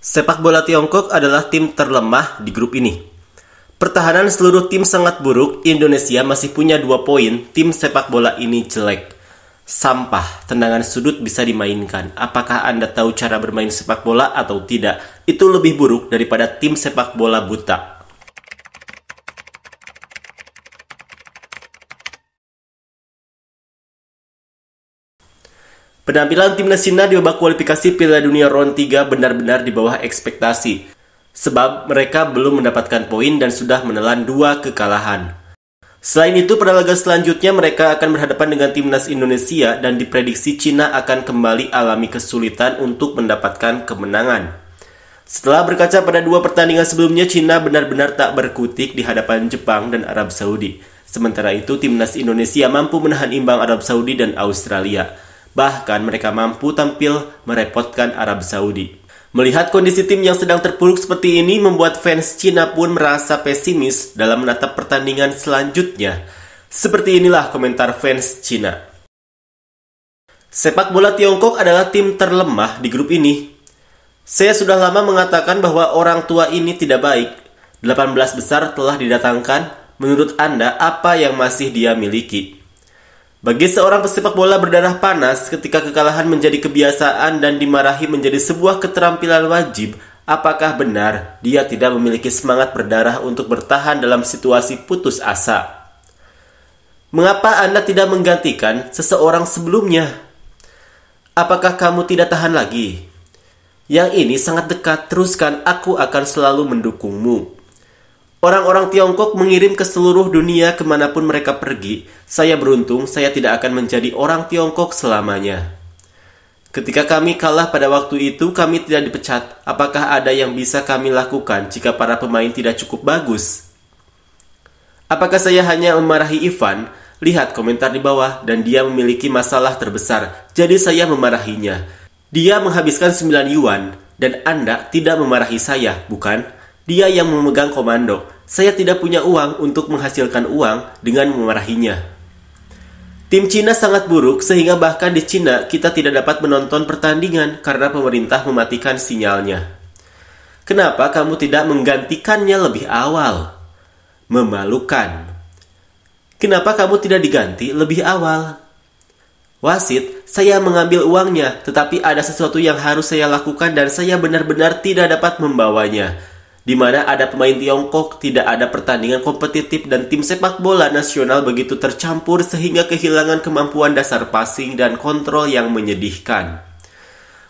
Sepak bola Tiongkok adalah tim terlemah di grup ini. Pertahanan seluruh tim sangat buruk, Indonesia masih punya dua poin, tim sepak bola ini jelek. Sampah, tendangan sudut bisa dimainkan. Apakah Anda tahu cara bermain sepak bola atau tidak? Itu lebih buruk daripada tim sepak bola buta. Penampilan timnas Cina di babak kualifikasi Piala Dunia Round 3 benar-benar di bawah ekspektasi. Sebab mereka belum mendapatkan poin dan sudah menelan dua kekalahan. Selain itu, pada laga selanjutnya mereka akan berhadapan dengan timnas Indonesia dan diprediksi Cina akan kembali alami kesulitan untuk mendapatkan kemenangan. Setelah berkaca pada dua pertandingan sebelumnya, Cina benar-benar tak berkutik di hadapan Jepang dan Arab Saudi. Sementara itu, timnas Indonesia mampu menahan imbang Arab Saudi dan Australia. Bahkan mereka mampu tampil merepotkan Arab Saudi. Melihat kondisi tim yang sedang terpuruk seperti ini membuat fans Cina pun merasa pesimis dalam menatap pertandingan selanjutnya. Seperti inilah komentar fans Cina. Sepak bola Tiongkok adalah tim terlemah di grup ini. Saya sudah lama mengatakan bahwa orang tua ini tidak baik. 18 besar telah didatangkan. Menurut Anda, apa yang masih dia miliki? Bagi seorang pesepak bola berdarah panas, ketika kekalahan menjadi kebiasaan dan dimarahi menjadi sebuah keterampilan wajib, apakah benar dia tidak memiliki semangat berdarah untuk bertahan dalam situasi putus asa? Mengapa Anda tidak menggantikan seseorang sebelumnya? Apakah kamu tidak tahan lagi? Yang ini sangat dekat, teruskan, aku akan selalu mendukungmu. Orang-orang Tiongkok mengirim ke seluruh dunia ke mana pun mereka pergi. Saya beruntung, saya tidak akan menjadi orang Tiongkok selamanya. Ketika kami kalah pada waktu itu, kami tidak dipecat. Apakah ada yang bisa kami lakukan jika para pemain tidak cukup bagus? Apakah saya hanya memarahi Ivan? Lihat komentar di bawah, dan dia memiliki masalah terbesar. Jadi saya memarahinya. Dia menghabiskan 9 yuan, dan Anda tidak memarahi saya, bukan? Dia yang memegang komando. Saya tidak punya uang untuk menghasilkan uang dengan memarahinya. Tim Cina sangat buruk sehingga bahkan di Cina kita tidak dapat menonton pertandingan karena pemerintah mematikan sinyalnya. Kenapa kamu tidak menggantikannya lebih awal? Memalukan. Kenapa kamu tidak diganti lebih awal? Wasit, saya mengambil uangnya, tetapi ada sesuatu yang harus saya lakukan dan saya benar-benar tidak dapat membawanya di mana ada pemain Tiongkok, tidak ada pertandingan kompetitif dan tim sepak bola nasional begitu tercampur sehingga kehilangan kemampuan dasar passing dan kontrol yang menyedihkan.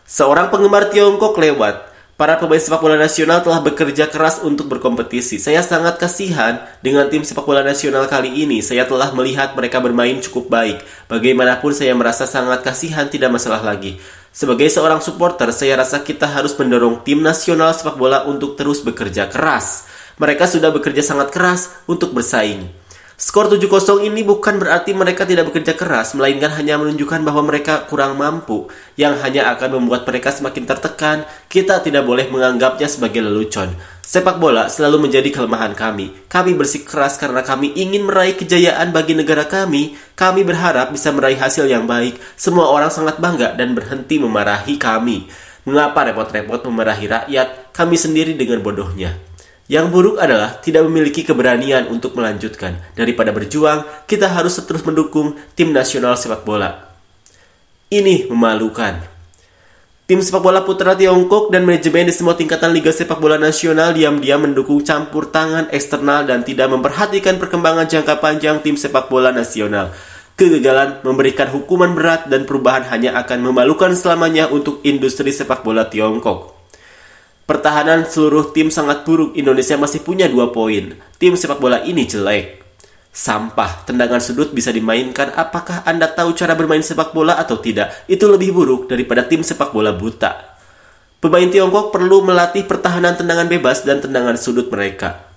Seorang penggemar Tiongkok lewat, Para pemain sepak bola nasional telah bekerja keras untuk berkompetisi. Saya sangat kasihan dengan tim sepak bola nasional kali ini. Saya telah melihat mereka bermain cukup baik. Bagaimanapun saya merasa sangat kasihan tidak masalah lagi. Sebagai seorang supporter, saya rasa kita harus mendorong tim nasional sepak bola untuk terus bekerja keras. Mereka sudah bekerja sangat keras untuk bersaing. Skor 7-0 ini bukan berarti mereka tidak bekerja keras, melainkan hanya menunjukkan bahwa mereka kurang mampu, yang hanya akan membuat mereka semakin tertekan. Kita tidak boleh menganggapnya sebagai lelucon. Sepak bola selalu menjadi kelemahan kami. Kami bersikeras karena kami ingin meraih kejayaan bagi negara kami. Kami berharap bisa meraih hasil yang baik. Semua orang sangat bangga dan berhenti memarahi kami. Mengapa repot-repot memarahi rakyat? Kami sendiri dengan bodohnya. Yang buruk adalah tidak memiliki keberanian untuk melanjutkan. Daripada berjuang, kita harus terus mendukung tim nasional sepak bola. Ini memalukan. Tim sepak bola putra Tiongkok dan manajemen di semua tingkatan Liga Sepak Bola Nasional diam-diam mendukung campur tangan eksternal dan tidak memperhatikan perkembangan jangka panjang tim sepak bola nasional. Kegagalan memberikan hukuman berat dan perubahan hanya akan memalukan selamanya untuk industri sepak bola Tiongkok. Pertahanan seluruh tim sangat buruk. Indonesia masih punya dua poin. Tim sepak bola ini jelek. Sampah, tendangan sudut bisa dimainkan. Apakah Anda tahu cara bermain sepak bola atau tidak? Itu lebih buruk daripada tim sepak bola buta. Pemain Tiongkok perlu melatih pertahanan tendangan bebas dan tendangan sudut mereka.